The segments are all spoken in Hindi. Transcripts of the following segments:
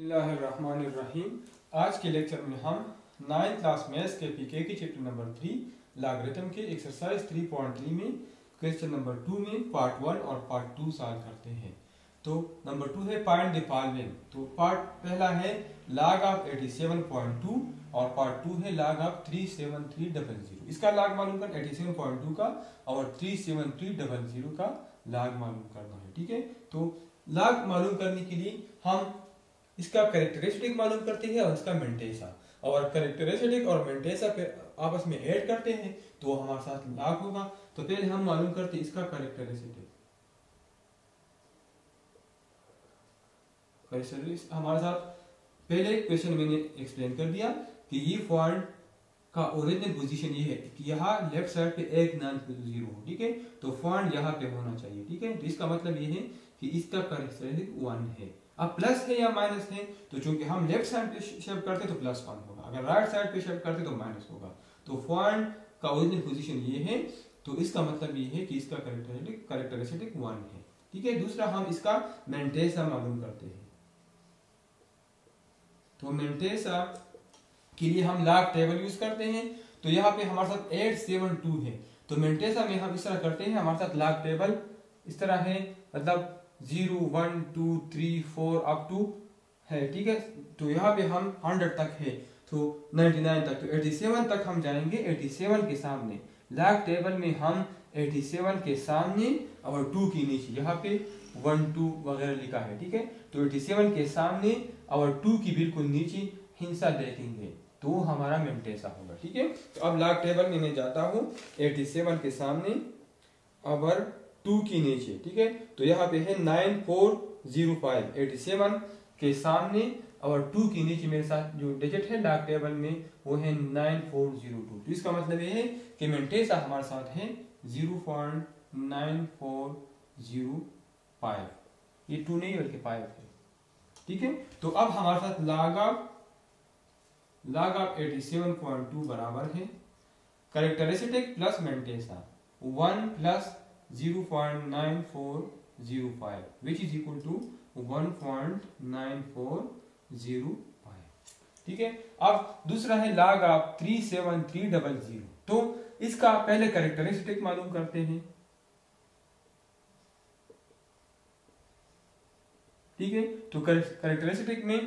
रहीम आज के लेक्चर में हम नाइन्थ क्लास मैथ्स के पीके की चैप्टर नंबर थ्री लागरिथम के एक्सरसाइज थ्री पॉइंट थ्री में क्वेश्चन नंबर टू में पार्ट वन और पार्ट टू सॉल्व करते हैं। तो नंबर टू है पॉइंट द तो पार्ट पहला है log of eighty seven point two और पार्ट टू है log of three seven three double zero इसका लाग मालूम कर एटी सेवन पॉइंट टू का और three seven three double zero का लाग मालूम करना है, ठीक है? तो लाग मालूम करने के लिए हम इसका करेक्टरिस्टिक मालूम करते हैं और इसका मेंटेसा और करेक्टरिस्टिक और मेंटेसा पे आपस में ऐड करते हैं तो हमारे साथ लाख होगा। तो पहले हम मालूम करते हैं इसका करेक्टरिस्टिक हमारे साथ पहले क्वेश्चन मैंने एक्सप्लेन कर दिया कि ये पॉइंट का ओरिजिनल पोजीशन ये है कि यहाँ लेफ़्ट साइड पे एक नॉन ज़ीरो हो, ठीक है? तो पॉइंट यहाँ पे होना चाहिए, ठीक है? तो इसका मतलब ये है कि इसका करेक्टरिस्टिक वन है। अब प्लस है या माइनस है तो चूँकि हम लेफ़्ट साइड पे शिफ्ट करते तो प्लस वन होगा। अगर राइट साइड पे शिफ्ट करते तो माइनस होगा। तो पॉइंट का ओरिजिनल पोजीशन ये है तो इसका मतलब ये है कि इसका करेक्टरिस्टिक करेक्टरिस्टिक वन है। ठीक है? दूसरा हम इसका मेंटेसा मालूम करते हैं। तो मेंटेसा के लिए हम लाग टेबल यूज़ करते हैं। तो यहाँ पे हमारे साथ एट सेवन टू है। तो मेंटेसा में हम इस तरह करते हैं, हमारे साथ लाग टेबल इस तरह है। मतलब zero one two three four up to है, ठीक है? तो यहाँ पे हम हंड्रेड तक है तो नाइनटी नाइन तक तो एटी सेवन तक हम जाएँगे एटी सेवन के सामने। लाख टेबल में हम एटी सेवन के सामने और टू की नीचे, यहाँ पे वन टू वगैरह लिखा है, ठीक है? तो एटी सेवन के सामने और टू की बिल्कुल नीचे हिंसा देखेंगे तो हमारा मेमटेसा होगा, ठीक है? तो अब लाख टेबल में मैं जाता हूँ एटी सेवन के सामने और टू की नीचे, ठीक है? तो यहाँ पे है nine four zero five, eighty seven के सामने, और टू के नीचे मेरे साथ जो डिजिट है डाक टेबल में, वो है नाइन फोर ज़ीरो टू। तो इसका मतलब ये है कि मेंटेसा हमारे साथ है zero point nine four zero five. ये टू नहीं, बल्कि फाइव है। ठीक है? तो अब हमारे साथ लाग लाग एटी सेवन पॉइंट टू बराबर है। Characteristic plus mantissa one plus 0.9405 which is equal to 1.9405 ठीक है? अब दूसरा है लाग आप three seven three double zero तो इसका पहले करेक्टरिस्टिक मालूम करते हैं। ठीक है? तो करेक्टरिस्टिक में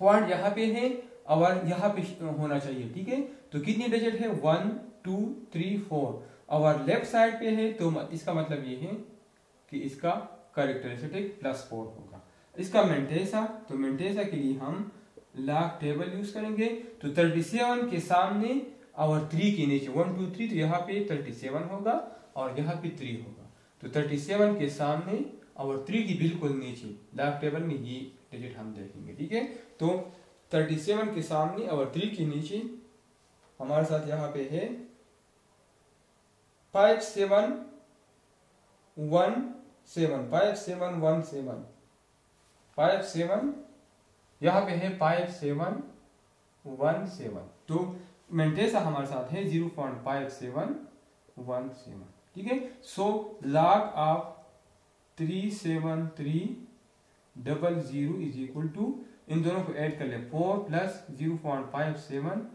पॉइंट यहाँ पे है, और यहाँ पे होना चाहिए। ठीक है? तो कितने डिजिट है? वन टू थ्री फोर और लेफ़्ट साइड पे है तो इसका मतलब ये है कि इसका करेक्टरिस्टिक प्लस फोर होगा। इसका मेंटेसा तो मेंटेसा के लिए हम लाख टेबल यूज़ करेंगे। तो 37 के सामने और थ्री के नीचे वन टू थ्री तो यहाँ पे 37 होगा और यहाँ पे थ्री होगा। तो 37 के सामने और थ्री की बिल्कुल नीचे लाख टेबल में ये डिजिट हम देखेंगे, ठीक है? तो 37 के सामने और थ्री के नीचे, हमारे साथ यहाँ पे है five seven one seven five seven one seven five seven यहाँ पे है फाइव सेवन वन सेवन तो मेंटेसा हमारे साथ है zero point five seven one seven ठीक है? So log of three seven three double zero is equal to इन दोनों को ऐड कर ले four plus zero point five seven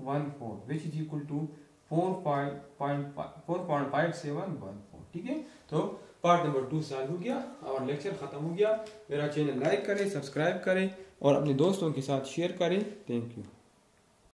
one four which is equal to ठीक है? तो पार्ट नंबर टू साल हो गया और लेक्चर खत्म हो गया। मेरा चैनल लाइक करें सब्सक्राइब करें और अपने दोस्तों के साथ शेयर करें। Thank you